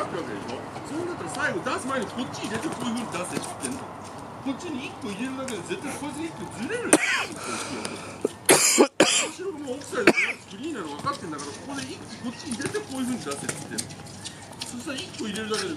わけでしょそうだったら最後出す前にこっち入れてこういうふうに出せっつってん。のこっちに1個入れるだけで絶対こいつ1個ずれるよ後ろがもうオフサイドクリーンなの分かってんだからここで1個こっち入れてこういうふうに出せっつってんのそしたら1個入れるだけで